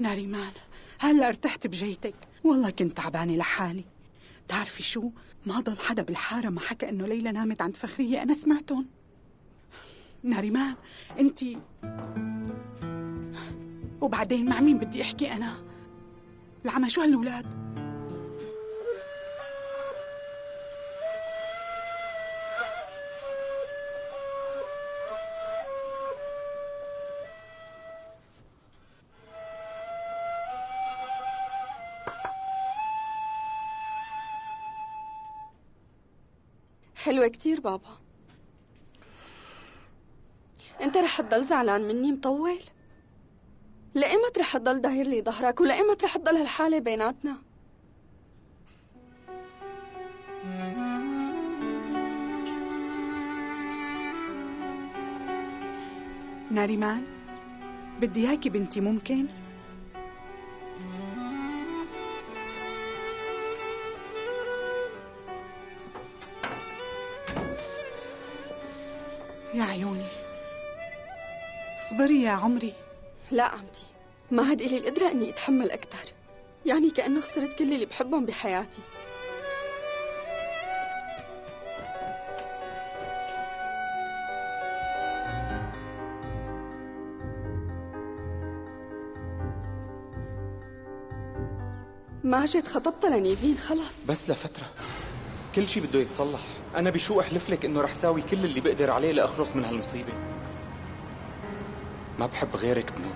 ناريمان هلا ارتحت بجيتك. والله كنت تعبانة لحالي. بتعرفي شو؟ ما ضل حدا بالحارة ما حكى إنه ليلى نامت عند فخرية. أنا سمعتهم. ناريمان انت. وبعدين مع مين بدي أحكي أنا؟ العمى شو هالولاد حلوة كتير بابا. انت رح تضل زعلان مني مطول؟ لإمت رح تضل داير لي ظهرك ولإمت رح تضل هالحالة بيناتنا. ناريمان بدي إياكي بنتي ممكن؟ يا عيوني. اصبري يا عمري. لا عمتي ما عاد إلي القدرة إني أتحمل أكثر يعني كأنه خسرت كل اللي بحبهم بحياتي. ماجد خطبت لنيفين خلص بس لفترة. كل شي بده يتصلح. أنا بشو أحلف لك إنه رح ساوي كل اللي بقدر عليه لأخلص من هالمصيبة. ما بحب غيرك بنو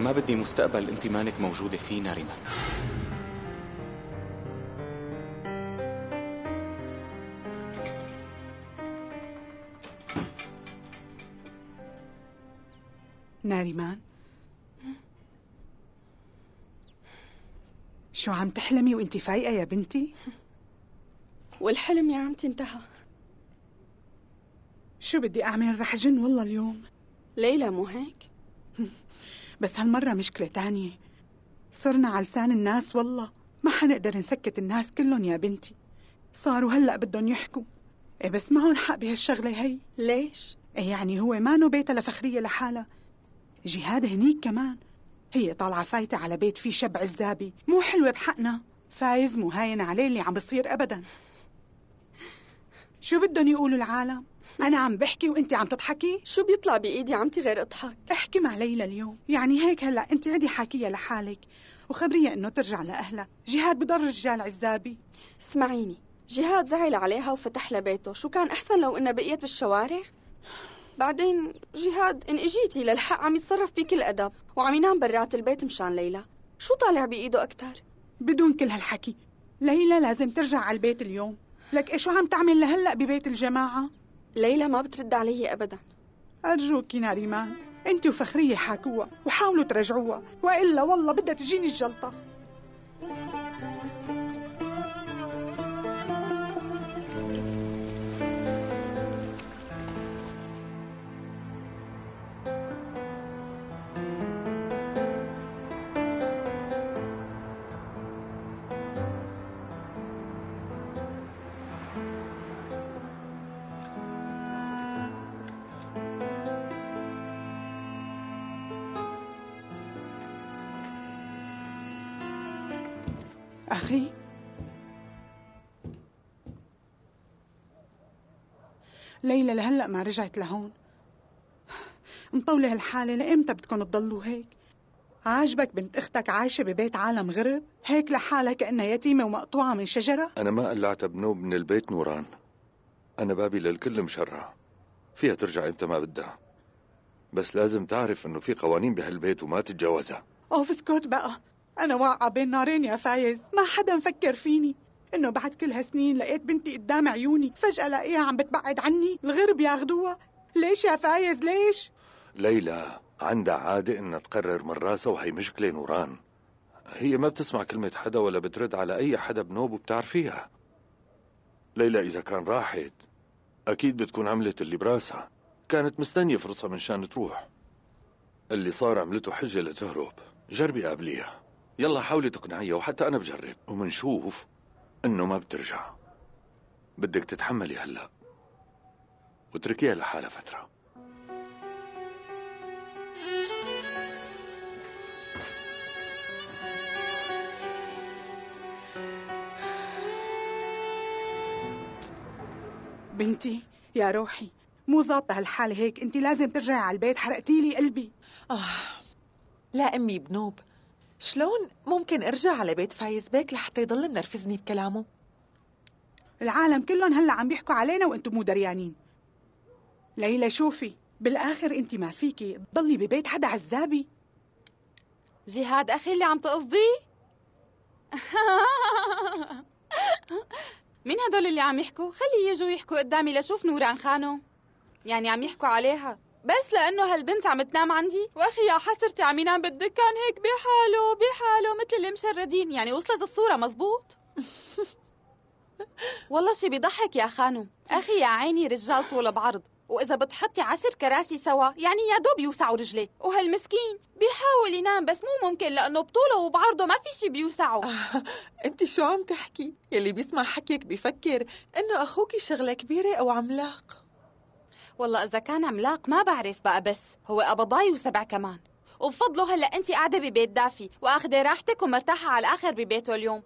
ما بدي مستقبل أنت مانك موجودة فيه ناريمان ناريمان؟ شو عم تحلمي وانت فايقة يا بنتي؟ والحلم يا عمتي انتهى. شو بدي أعمل؟ رح جن والله اليوم. ليلى مو هيك؟ بس هالمرة مشكلة تانية. صرنا على لسان الناس والله. ما حنقدر نسكت الناس كلهم يا بنتي. صاروا هلأ بدهم يحكوا. إيه بس معهم حق بهالشغلة هي. ليش؟ إيه يعني هو ما نو بيتها لفخرية لحالها. جهاد هنيك كمان. هي طالعة فايتة على بيت فيه شب عزابي. مو حلوة بحقنا. فايز مو هاين عليه اللي عم بصير أبدا. شو بدهم يقولوا العالم؟ أنا عم بحكي وأنت عم تضحكي؟ شو بيطلع بإيدي عمتي غير اضحك؟ احكي مع ليلى اليوم. يعني هيك هلأ أنت عدي حاكيها لحالك. وخبريها إنه ترجع لأهلها. جهاد بضل رجال عزابي. اسمعيني. جهاد زعل عليها وفتح لها بيته شو كان أحسن لو إنها بقيت بالشوارع؟ بعدين جهاد إن إجيتي للحق عم يتصرف بكل أدب. وعم ينام برات البيت مشان ليلى. شو طالع بإيده أكتر؟ بدون كل هالحكي. ليلى لازم ترجع على البيت اليوم. لك شو عم تعمل لهلأ ببيت الجماعة؟ ليلى ما بترد علي أبدا. أرجوك ناريمان أنت وفخرية حاكوها وحاولوا ترجعوها. وإلا والله بدها تجيني الجلطة. أخي. ليلى لهلأ ما رجعت لهون. مطولة هالحالة لإمتى بدكم تضلوا هيك؟ عاجبك بنت أختك عايشة ببيت عالم غرب؟ هيك لحالها كأنها يتيمة ومقطوعة من شجرة؟ أنا ما قلعت بنوب من البيت نوران. أنا بابي للكل مشرع. فيها ترجع إمتى ما بدها. بس لازم تعرف إنه في قوانين بهالبيت وما تتجاوزها. أوف اسكت بقى. أنا واقعة بين نارين يا فايز. ما حدا مفكر فيني. إنه بعد كل هالسنين لقيت بنتي قدام عيوني. فجأة لاقيها عم بتبعد عني. الغرب ياخدوها. ليش يا فايز؟ ليش؟ ليلى عندها عادة إنها تقرر من راسها وهي مشكلة نوران هي ما بتسمع كلمة حدا ولا بترد على أي حدا بنوب وبتعرفيها. ليلى إذا كان راحت أكيد بتكون عملت اللي براسها. كانت مستنية فرصة من شان تروح. اللي صار عملته حجة لتهرب. جربي قابليها. يلا حاولي تقنعيها وحتى أنا بجرب. ومنشوف إنه ما بترجع. بدك تتحملي هلا. واتركيها لحالها فترة. بنتي يا روحي مو ظابطة هالحالة هيك. انت لازم ترجعي على البيت. حرقتي لي قلبي. آه. لا أمي بنوب. شلون ممكن أرجع على بيت فايز بيك لحتى يضل منرفزني بكلامه؟ العالم كلهم هلا عم بيحكوا علينا وأنتم مو دريانين. ليلى شوفي بالآخر انت ما فيكي تضلي ببيت حدا عزابي. جهاد أخي اللي عم تقصديه؟ مين هدول اللي عم يحكوا؟ خلي يجوا يحكوا قدامي لشوف نوران خانو. يعني عم يحكوا عليها. بس لأنه هالبنت عم تنام عندي. وأخي يا حسرتي عم ينام بالدكان هيك بحاله بحاله مثل المشردين. يعني وصلت الصورة مزبوط؟ والله شي بيضحك يا خانو أخي يا عيني رجال طول بعرض. وإذا بتحطي عشر كراسي سوا يعني يا دوب يوسعوا رجليه وهالمسكين بيحاول ينام بس مو ممكن لأنه بطوله وبعرضه ما في شي بيوسعه. أنت شو عم تحكي؟ يلي بيسمع حكيك بيفكر إنه أخوك شغلة كبيرة أو عملاق. والله إذا كان عملاق ما بعرف بقى بس هو قبضاي وسبع كمان. وبفضله هلا أنت قاعدة ببيت دافي وأخذة راحتك ومرتاحة على الآخر ببيته اليوم.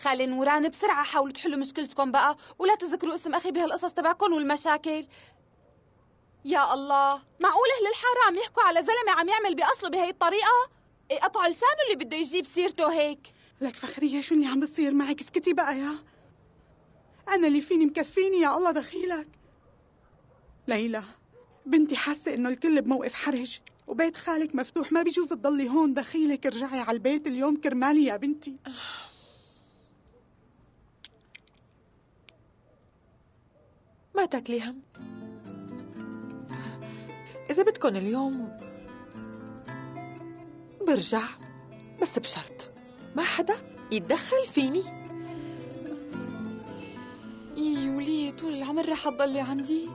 خالي نوران بسرعة حاولوا تحلوا مشكلتكم بقى ولا تذكروا اسم أخي بهالقصص تبعكم والمشاكل. يا الله معقول أهل الحارة عم يحكوا على زلمة عم يعمل بأصله بهي الطريقة؟ إيه قطع لسانه اللي بده يجيب سيرته هيك. لك فخرية شو اللي عم بصير معك؟ اسكتي بقى يا. أنا اللي فيني مكفيني يا الله دخيلك. ليلى بنتي حاسة إنه الكل بموقف حرج وبيت خالك مفتوح ما بيجوز تضلي هون دخيلك ارجعي على البيت اليوم كرمالي يا بنتي. ما تاكلي هم؟ إذا بدكن اليوم برجع بس بشرط ما حدا يتدخل فيني. إي ولي طول العمر رح تضلي عندي.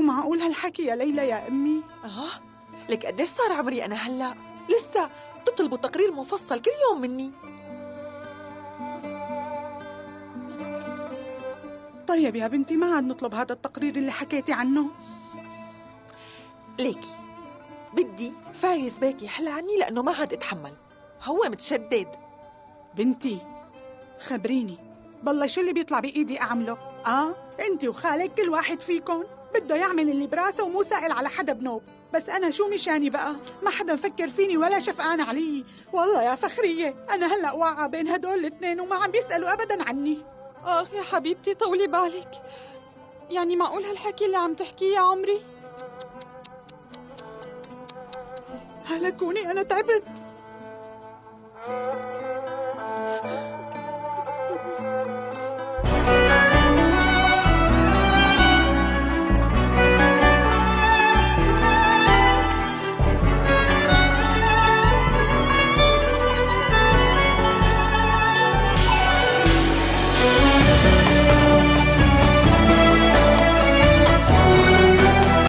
ومعقول هالحكي يا ليلى يا أمي؟ آه لك قديش صار عمري أنا هلأ؟ لسه تطلبوا تقرير مفصل كل يوم مني. طيب يا بنتي ما عاد نطلب هذا التقرير اللي حكيتي عنه؟ ليكي بدي فايز بيك يحل عني لأنه ما عاد أتحمل هو متشدد. بنتي خبريني بالله شو اللي بيطلع بإيدي أعمله؟ آه أنت وخالك كل واحد فيكم بده يعمل اللي براسه ومو سائل على حدا بنوب بس أنا شو مشاني بقى؟ ما حدا مفكر فيني ولا شفقان علي. والله يا فخرية أنا هلأ واقعة بين هدول الاثنين وما عم بيسألوا أبدا عني. آخ يا حبيبتي طولي بالك. يعني معقول هالحكي اللي عم تحكيه يا عمري؟ هلكوني أنا تعبت.